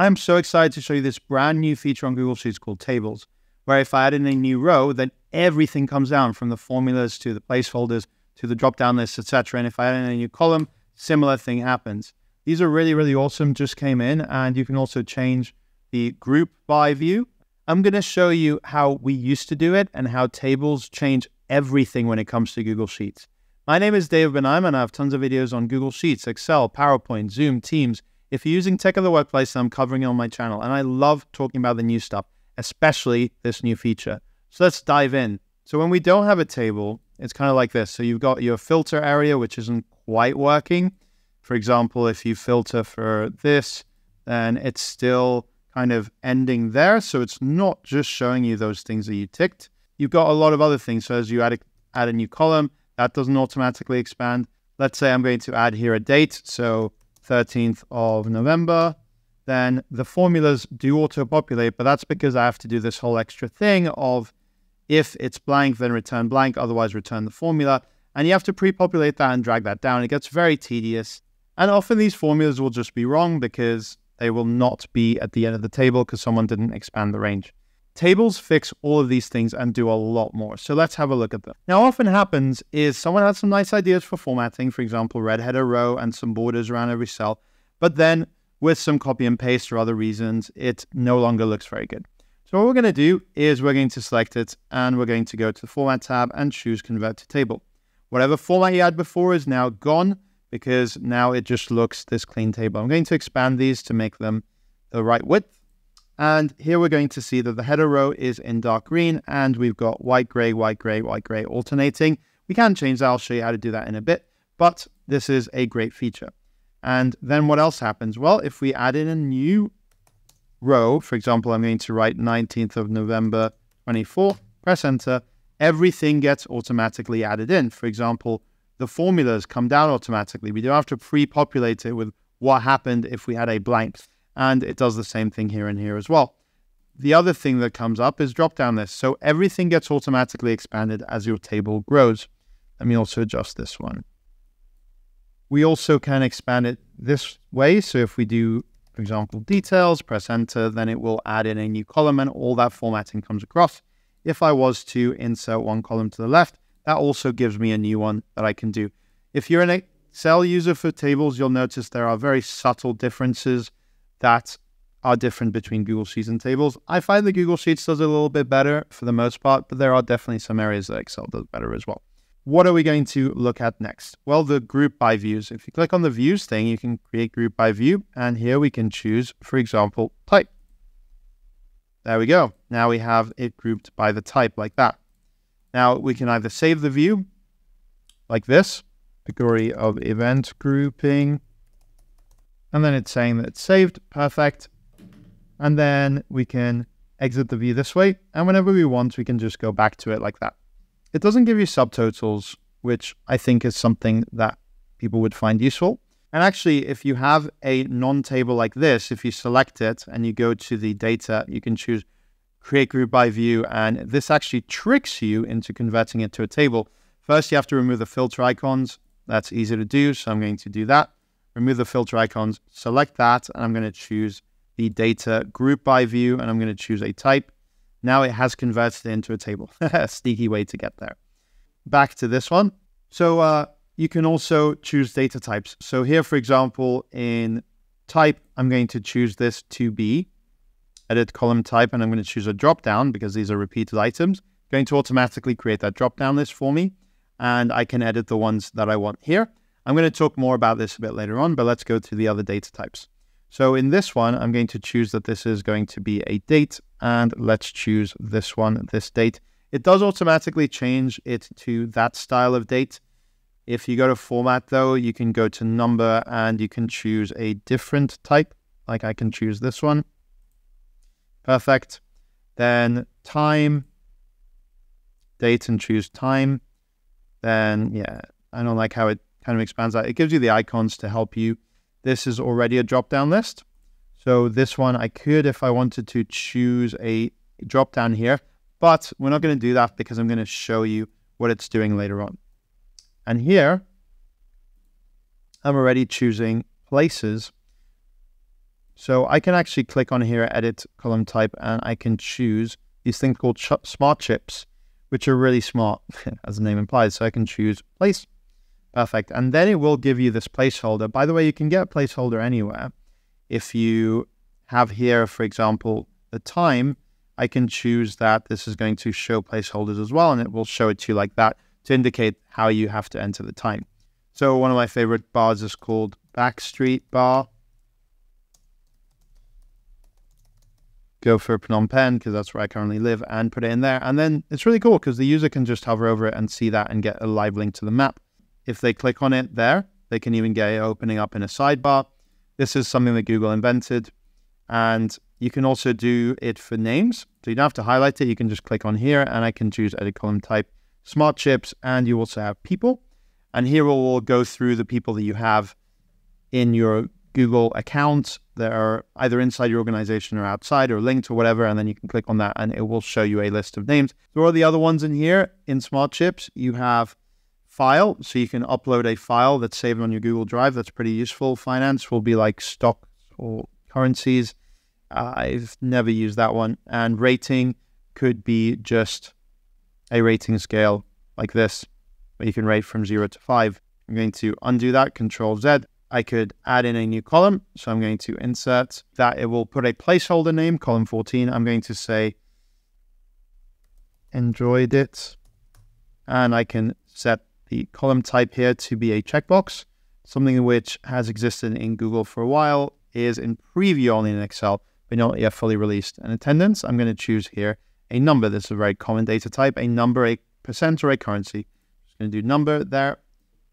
I'm so excited to show you this brand new feature on Google Sheets called Tables, where if I add in a new row, then everything comes down from the formulas to the placeholders to the drop-down lists, etc. And if I add in a new column, similar thing happens. These are really, really awesome, just came in, and you can also change the group by view. I'm going to show you how we used to do it and how tables change everything when it comes to Google Sheets. My name is Benaim, and I have tons of videos on Google Sheets, Excel, PowerPoint, Zoom, Teams. If you're using Tech of the Workplace, I'm covering it on my channel, and I love talking about the new stuff, especially this new feature. So let's dive in. So when we don't have a table, it's kind of like this. So you've got your filter area, which isn't quite working. For example, if you filter for this, then it's still kind of ending there. So it's not just showing you those things that you ticked. You've got a lot of other things. So as you add a, add a new column, that doesn't automatically expand. Let's say I'm going to add here a date. So 13th of November. Then the formulas do auto-populate, but that's because I have to do this whole extra thing of if it's blank, then return blank, otherwise return the formula. And you have to pre-populate that and drag that down. It gets very tedious. And often these formulas will just be wrong because they will not be at the end of the table because someone didn't expand the range. Tables fix all of these things and do a lot more. So let's have a look at them. Now, often happens is someone has some nice ideas for formatting, for example, red header row and some borders around every cell, but then with some copy and paste or other reasons, it no longer looks very good. So what we're going to do is we're going to select it and we're going to go to the Format tab and choose Convert to Table. Whatever format you had before is now gone because now it just looks this clean table. I'm going to expand these to make them the right width. And here we're going to see that the header row is in dark green and we've got white, gray, white, gray, white, gray alternating. We can change that. I'll show you how to do that in a bit, but this is a great feature. And then what else happens? Well, if we add in a new row, for example, I'm going to write 19th of November 24, press enter, everything gets automatically added in. For example, the formulas come down automatically. We don't have to pre-populate it with what happened if we had a blank. And it does the same thing here and here as well. The other thing that comes up is drop down list. So everything gets automatically expanded as your table grows. Let me also adjust this one. We also can expand it this way. So if we do for example, details, press enter, then it will add in a new column and all that formatting comes across. If I was to insert one column to the left, that also gives me a new one that I can do. If you're an Excel user for tables, you'll notice there are very subtle differences that are different between Google Sheets and tables. I find that Google Sheets does a little bit better for the most part, but there are definitely some areas that Excel does better as well. What are we going to look at next? Well, the group by views. If you click on the views thing, you can create group by view. And here we can choose, for example, type. There we go. Now we have it grouped by the type like that. Now we can either save the view like this, category of event grouping, and then it's saying that it's saved, perfect. And then we can exit the view this way. And whenever we want, we can just go back to it like that. It doesn't give you subtotals, which I think is something that people would find useful. And actually, if you have a non-table like this, if you select it and you go to the data, you can choose create group by view, and this actually tricks you into converting it to a table. First, you have to remove the filter icons. That's easy to do, so I'm going to do that. Remove the filter icons, select that, and I'm going to choose the data group by view, and I'm going to choose a type. Now it has converted it into a table. a sneaky way to get there. Back to this one. So uh, you can also choose data types. So here, for example, in type, I'm going to choose this to be edit column type, and I'm going to choose a drop down because these are repeated items. Going to automatically create that drop down list for me, and I can edit the ones that I want here. I'm going to talk more about this a bit later on, but let's go to the other data types. So in this one, I'm going to choose that this is going to be a date and let's choose this one, this date. It does automatically change it to that style of date. If you go to format though, you can go to number and you can choose a different type. Like I can choose this one. Perfect. Then time, date and choose time. Then yeah, I don't like how it kind of expands that. It gives you the icons to help you this is already a drop-down list. So this one I could, if I wanted to choose a drop-down here, but we're not going to do that because I'm going to show you what it's doing later on. And here, I'm already choosing places. So I can actually click on here, edit column type, and I can choose these things called ch smart chips, which are really smart, as the name implies. So I can choose place. Perfect. And then it will give you this placeholder. By the way, you can get a placeholder anywhere. If you have here, for example, the time, I can choose that this is going to show placeholders as well, and it will show it to you like that to indicate how you have to enter the time. So one of my favorite bars is called Backstreet Bar. Go for Phnom Penh because that's where I currently live and put it in there. And then it's really cool because the user can just hover over it and see that and get a live link to the map. If they click on it there, they can even get it opening up in a sidebar. This is something that Google invented. And you can also do it for names. So you don't have to highlight it. You can just click on here and I can choose edit column type, smart chips, and you also have people. And here we'll go through the people that you have in your Google account that are either inside your organization or outside or linked or whatever. And then you can click on that and it will show you a list of names. So all the other ones in here in Smart Chips, you have file. So you can upload a file that's saved on your Google Drive. That's pretty useful. Finance will be like stocks or currencies. I've never used that one. And rating could be just a rating scale like this where you can rate from zero to five. I'm going to undo that, Control Z. I could add in a new column. So I'm going to insert that. It will put a placeholder name, column 14. I'm going to say enjoyed it. And I can set the column type here to be a checkbox. Something which has existed in Google for a while is in preview only in Excel, but not yet fully released. And attendance, I'm going to choose here a number. This is a very common data type, a number, a percent, or a currency Just going to do number there.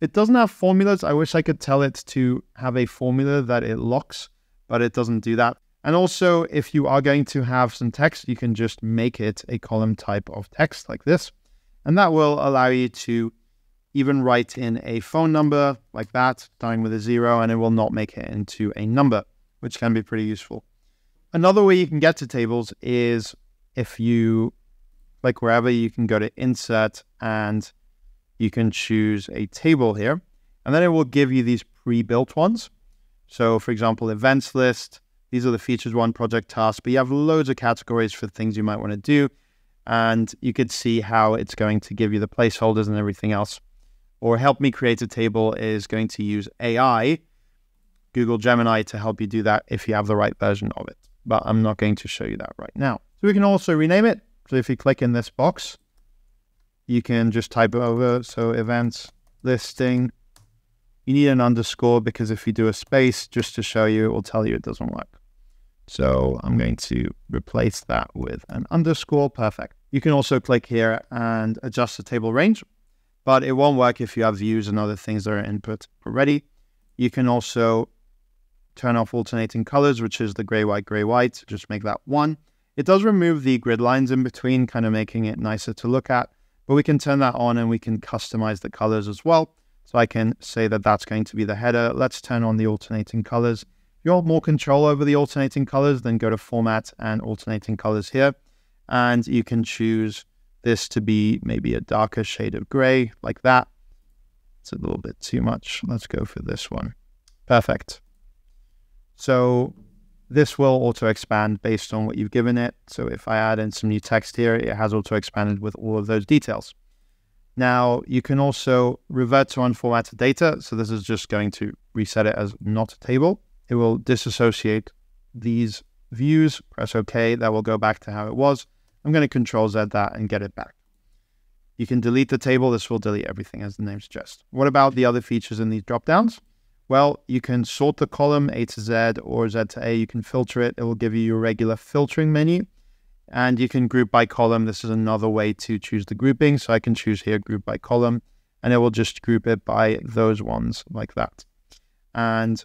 It doesn't have formulas. I wish I could tell it to have a formula that it locks, but it doesn't do that. And also, if you are going to have some text, you can just make it a column type of text like this. And that will allow you to even write in a phone number like that, starting with a zero, and it will not make it into a number, which can be pretty useful. Another way you can get to tables is if you, like wherever, you can go to insert and you can choose a table here, and then it will give you these pre-built ones. So for example, events list, these are the features one project task, but you have loads of categories for things you might want to do. And you could see how it's going to give you the placeholders and everything else. Or help me create a table is going to use AI, Google Gemini to help you do that if you have the right version of it. But I'm not going to show you that right now. So we can also rename it. So if you click in this box, you can just type over. So events listing. You need an underscore because if you do a space just to show you, it will tell you it doesn't work. So I'm going to replace that with an underscore. Perfect. You can also click here and adjust the table range, but it won't work if you have views and other things that are input already. You can also turn off alternating colors, which is the gray, white, gray, white. Just make that one. It does remove the grid lines in between, kind of making it nicer to look at. But we can turn that on and we can customize the colors as well. So I can say that that's going to be the header. Let's turn on the alternating colors. If you want more control over the alternating colors, then go to format and alternating colors here. And you can choose this to be maybe a darker shade of gray like that. It's a little bit too much. Let's go for this one. Perfect. So this will auto expand based on what you've given it. So if I add in some new text here, it has auto expanded with all of those details. Now you can also revert to unformatted data. So this is just going to reset it as not a table. It will disassociate these views, press OK. That will go back to how it was. I'm going to control Z that and get it back. You can delete the table. This will delete everything as the name suggests. What about the other features in these dropdowns? Well, you can sort the column A to Z or Z to A. You can filter it. It will give you your regular filtering menu. And you can group by column. This is another way to choose the grouping. So I can choose here group by column and it will just group it by those ones like that. And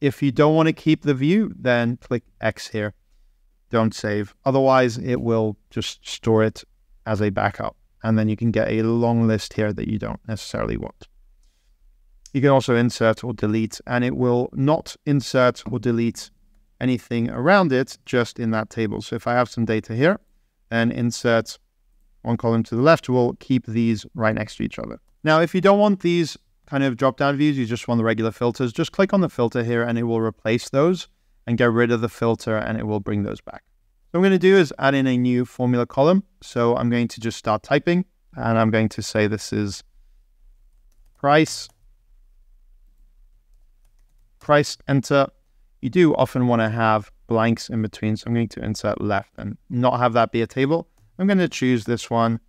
if you don't want to keep the view, then click X here. Don't save. Otherwise, it will just store it as a backup. And then you can get a long list here that you don't necessarily want. You can also insert or delete, and it will not insert or delete anything around it just in that table. So if I have some data here and insert one column to the left, we'll keep these right next to each other. Now, if you don't want these kind of drop-down views, you just want the regular filters, just click on the filter here and it will replace those and get rid of the filter and it will bring those back. What I'm going to do is add in a new formula column. So I'm going to just start typing and I'm going to say this is price, price, enter. You do often want to have blanks in between. So I'm going to insert left and not have that be a table. I'm going to choose this one,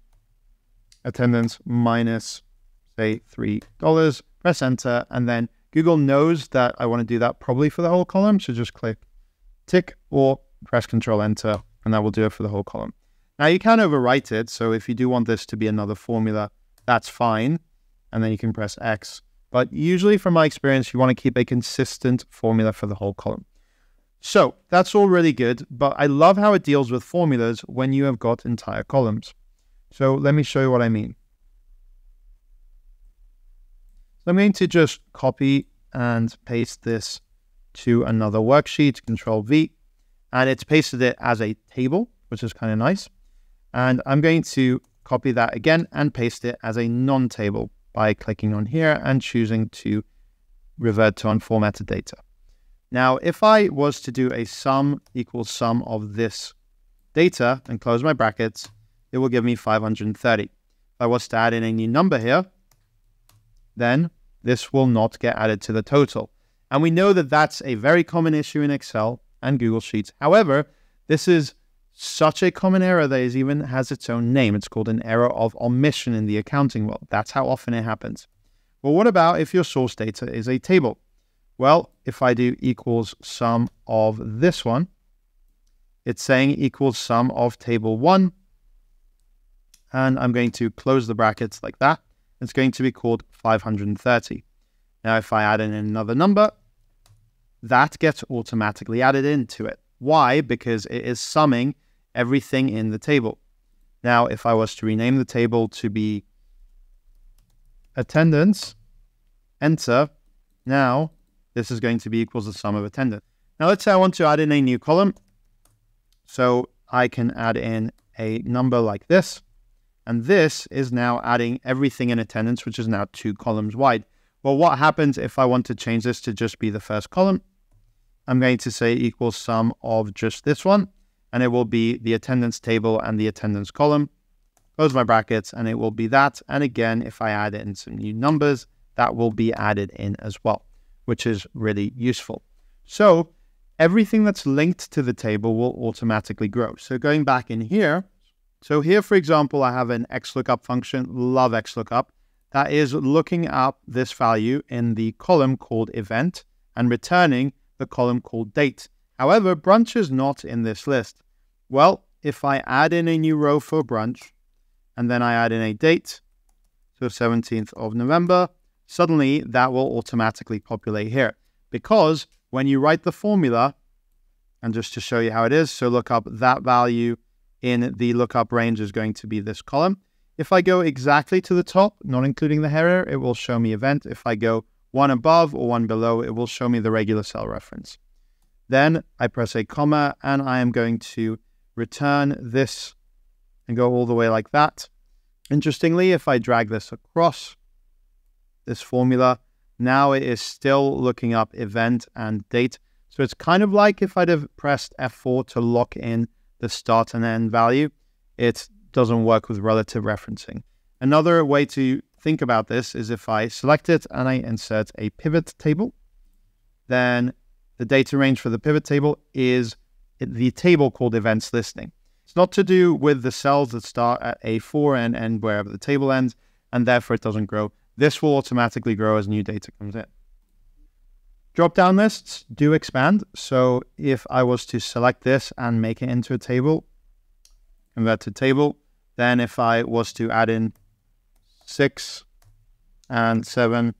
attendance minus, say, $3, press enter, and then Google knows that I want to do that probably for the whole column. So just click tick or press control enter, and that will do it for the whole column. Now you can overwrite it. So if you do want this to be another formula, that's fine. And then you can press X. But usually from my experience, you want to keep a consistent formula for the whole column. So that's all really good, but I love how it deals with formulas when you have got entire columns. So let me show you what I mean. So I'm going to just copy and paste this to another worksheet, Control V, and it's pasted it as a table, which is kind of nice. And I'm going to copy that again and paste it as a non-table by clicking on here and choosing to revert to unformatted data. Now, if I was to do a sum equals sum of this data and close my brackets, it will give me 530. If I was to add in a new number here, then this will not get added to the total. And we know that that's a very common issue in Excel and Google Sheets. However, this is such a common error that it even has its own name. It's called an error of omission in the accounting world. That's how often it happens. Well, what about if your source data is a table? Well, if I do equals sum of this one, it's saying equals sum of table one. And I'm going to close the brackets like that. It's going to be called 530. Now, if I add in another number, that gets automatically added into it. Why? Because it is summing everything in the table. Now, if I was to rename the table to be attendance, enter, now this is going to be equals the sum of attendance. Now let's say I want to add in a new column. So I can add in a number like this. And this is now adding everything in attendance, which is now two columns wide. Well, what happens if I want to change this to just be the first column? I'm going to say equals sum of just this one, and it will be the attendance table and the attendance column. Close my brackets, and it will be that. And again, if I add in some new numbers, that will be added in as well which is really useful. So everything that's linked to the table will automatically grow. So going back in here, so here, for example, I have an XLOOKUP function, love XLOOKUP, that is looking up this value in the column called event and returning the column called date. However, brunch is not in this list. Well, if I add in a new row for brunch, and then I add in a date, so 17th of November, suddenly that will automatically populate here. Because when you write the formula, and just to show you how it is, so look up that value in the lookup range is going to be this column. If I go exactly to the top, not including the header, it will show me event. If I go one above or one below, it will show me the regular cell reference. Then I press a comma and I am going to return this and go all the way like that. Interestingly, if I drag this across, this formula. Now it is still looking up event and date. So it's kind of like if I'd have pressed F4 to lock in the start and end value, it doesn't work with relative referencing. Another way to think about this is if I select it and I insert a pivot table, then the data range for the pivot table is the table called events listing. It's not to do with the cells that start at A4 and end wherever the table ends, and therefore it doesn't grow. This will automatically grow as new data comes in. Drop-down lists do expand. So if I was to select this and make it into a table, convert to table, then if I was to add in six and seven,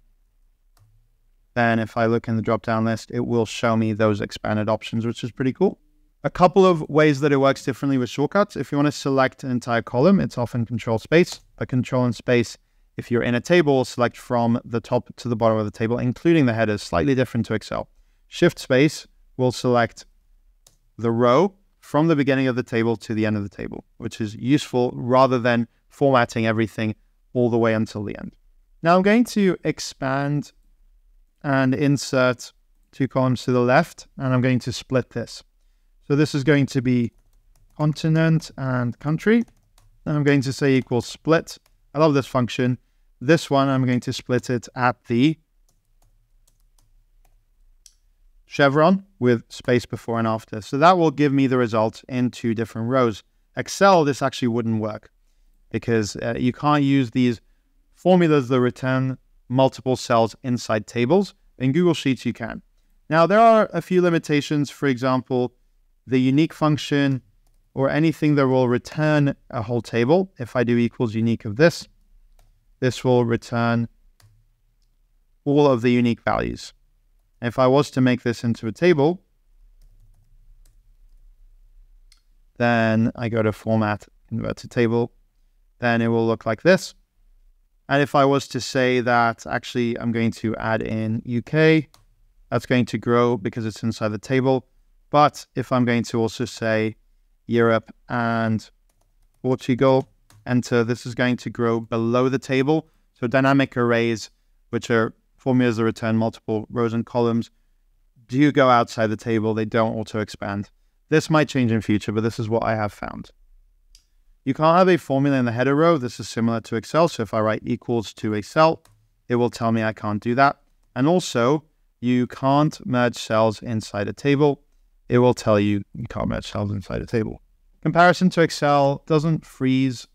then if I look in the drop-down list, it will show me those expanded options, which is pretty cool. A couple of ways that it works differently with shortcuts. If you want to select an entire column, it's often control space. A control and space if you're in a table, select from the top to the bottom of the table, including the headers, slightly different to Excel. Shift space will select the row from the beginning of the table to the end of the table, which is useful rather than formatting everything all the way until the end. Now I'm going to expand and insert two columns to the left, and I'm going to split this. So this is going to be continent and country. And I'm going to say equals split. I love this function. This one, I'm going to split it at the chevron with space before and after. So that will give me the result in two different rows. Excel, this actually wouldn't work because uh, you can't use these formulas that return multiple cells inside tables. In Google Sheets, you can. Now, there are a few limitations. For example, the unique function or anything that will return a whole table. If I do equals unique of this, this will return all of the unique values. If I was to make this into a table, then I go to format, convert to table, then it will look like this. And if I was to say that actually I'm going to add in UK, that's going to grow because it's inside the table. But if I'm going to also say Europe and Portugal, enter, uh, this is going to grow below the table. So dynamic arrays, which are formulas that return multiple rows and columns, do go outside the table. They don't auto expand. This might change in future, but this is what I have found. You can't have a formula in the header row. This is similar to Excel. So if I write equals to a cell, it will tell me I can't do that. And also, you can't merge cells inside a table. It will tell you you can't merge cells inside a table. Comparison to Excel doesn't freeze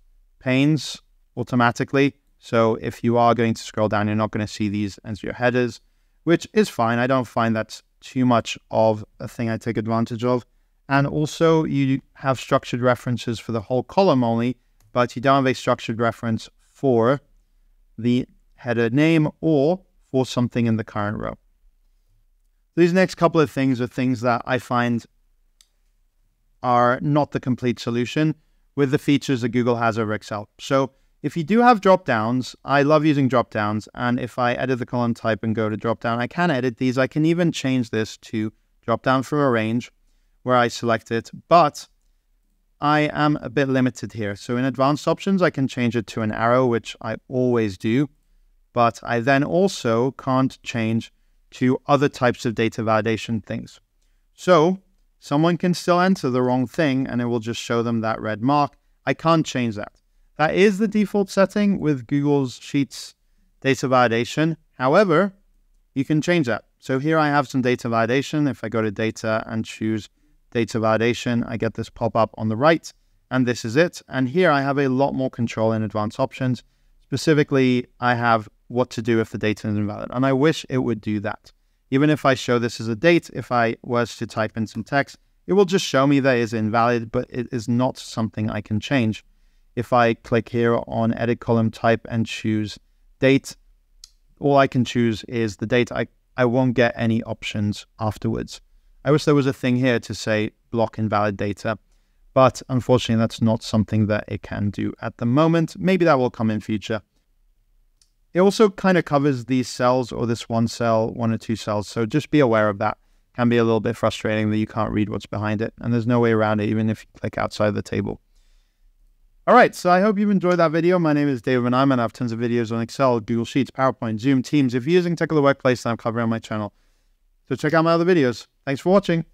panes automatically. So if you are going to scroll down, you're not going to see these as your headers, which is fine. I don't find that's too much of a thing I take advantage of. And also you have structured references for the whole column only, but you don't have a structured reference for the header name or for something in the current row. These next couple of things are things that I find are not the complete solution with the features that Google has over Excel. So if you do have drop downs, I love using drop downs. And if I edit the column type and go to drop down, I can edit these. I can even change this to drop down from a range where I select it, but I am a bit limited here. So in advanced options, I can change it to an arrow, which I always do, but I then also can't change to other types of data validation things. So someone can still enter the wrong thing and it will just show them that red mark. I can't change that. That is the default setting with Google's Sheets data validation. However, you can change that. So here I have some data validation. If I go to data and choose data validation, I get this pop up on the right, and this is it. And here I have a lot more control in advanced options. Specifically, I have what to do if the data is invalid, and I wish it would do that. Even if I show this as a date, if I was to type in some text, it will just show me that is invalid, but it is not something I can change. If I click here on edit column type and choose date, all I can choose is the date. I, I won't get any options afterwards. I wish there was a thing here to say block invalid data, but unfortunately that's not something that it can do at the moment. Maybe that will come in future. It also kind of covers these cells or this one cell, one or two cells. So just be aware of that. Can be a little bit frustrating that you can't read what's behind it. And there's no way around it, even if you click outside the table. All right, so I hope you've enjoyed that video. My name is David Benaim. I have tons of videos on Excel, Google Sheets, PowerPoint, Zoom, Teams. If you're using Tech of the Workplace, I'm covering on my channel. So check out my other videos. Thanks for watching.